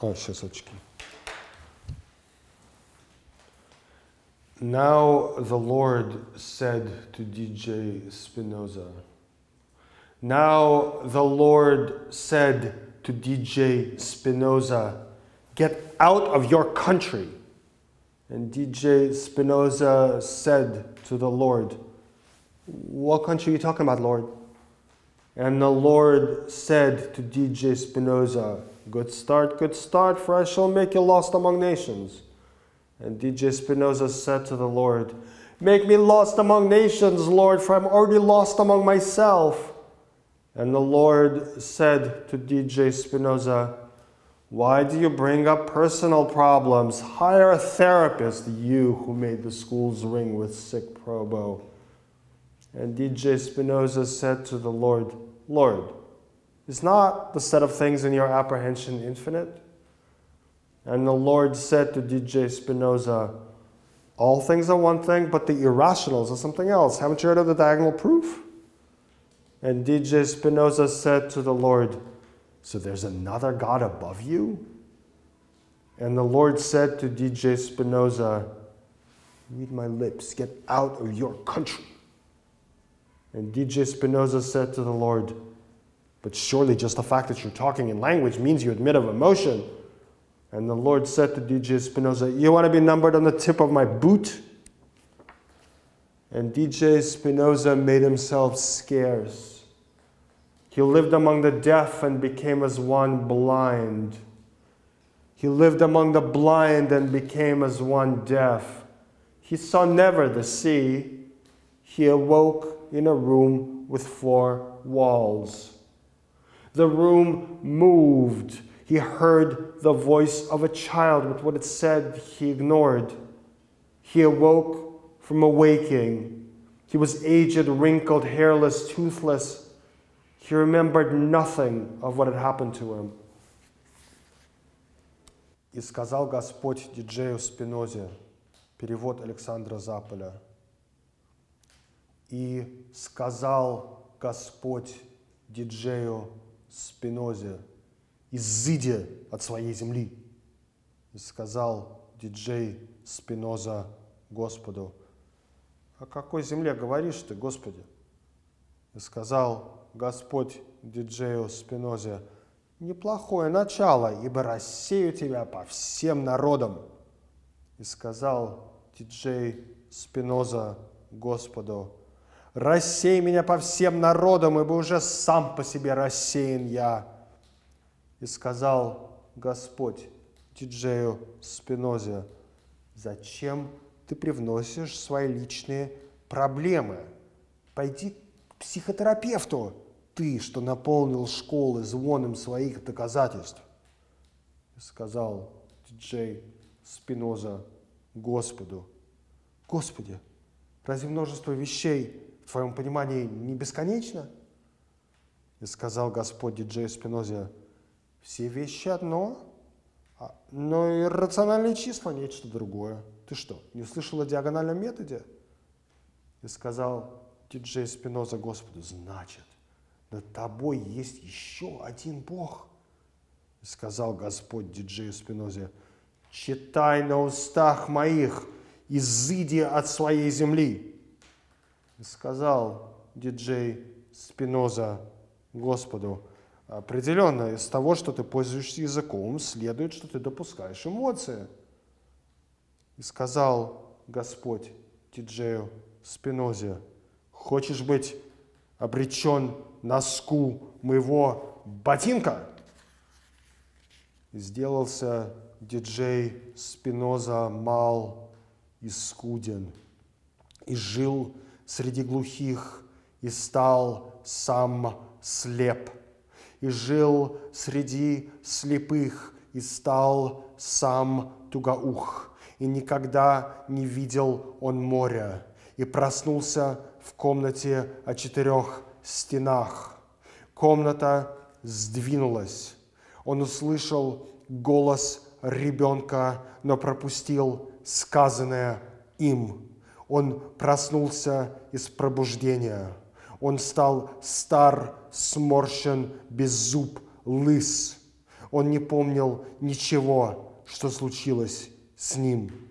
А, сейчас очки. Now the Lord said to DJ Spinoza, Now the Lord said to DJ Spinoza, Get out of your country. And DJ Spinoza said to the Lord, What country are you talking about, Lord? And the Lord said to DJ Spinoza, Good start, good start, for I shall make you lost among nations. And DJ Spinoza said to the Lord, Make me lost among nations, Lord, for I'm already lost among myself. And the Lord said to DJ Spinoza, Why do you bring up personal problems? Hire a therapist, you who made the schools ring with sick probo. And DJ Spinoza said to the Lord, Lord, is not the set of things in your apprehension infinite? And the Lord said to DJ Spinoza, All things are one thing, but the irrationals are something else. Haven't you heard of the diagonal proof? And DJ Spinoza said to the Lord, So there's another God above you? And the Lord said to DJ Spinoza, Read my lips, get out of your country. And DJ Spinoza said to the Lord, But surely just the fact that you're talking in language means you admit of emotion. And the Lord said to DJ Spinoza, You want to be numbered on the tip of my boot? And DJ Spinoza made himself scarce. He lived among the deaf and became as one blind. He lived among the blind and became as one deaf. He saw never the sea. He awoke in a room with four walls. The room moved. He heard the voice of a child, but what it said he ignored. He awoke from a waking. He was aged, wrinkled, hairless, toothless. He remembered nothing of what had happened to him. И сказал Господь диджею Спинозе, перевод Александра Заполя, и сказал Господь диджею Спинозе, изыди от своей земли. И сказал диджей Спиноза Господу, о какой земле говоришь ты, Господи? И сказал Господь диджею Спинозе, неплохое начало, ибо рассею тебя по всем народам. И сказал диджей Спиноза Господу, рассей меня по всем народам, ибо уже сам по себе рассеян я. И сказал Господь диджею Спинозе, зачем ты привносишь свои личные проблемы? Пойди к психотерапевту, ты, что наполнил школы звоном своих доказательств. И сказал диджей Спиноза Господу, Господи, разве множество вещей в твоем понимании не бесконечно? И сказал Господь диджею Спинозе, все вещи одно, а, но и рациональные числа нечто другое. Ты что, не слышал о диагональном методе? И сказал диджей Спиноза Господу, значит, над тобой есть еще один Бог. И сказал Господь диджею Спинозе, читай на устах моих, изыди от своей земли. Сказал диджей Спиноза Господу, определенно из того, что ты пользуешься языком, следует, что ты допускаешь эмоции. И сказал Господь диджею Спинозе, хочешь быть обречен носку моего ботинка? Сделался диджей Спиноза мал и скуден, и жил среди глухих, и стал сам слеп, и жил среди слепых, и стал сам тугоух, и никогда не видел он моря, и проснулся в комнате о четырех стенах. Комната сдвинулась. Он услышал голос ребенка, но пропустил сказанное им. Он проснулся из пробуждения. Он стал стар, сморщен, без зуб, лыс. Он не помнил ничего, что случилось с ним.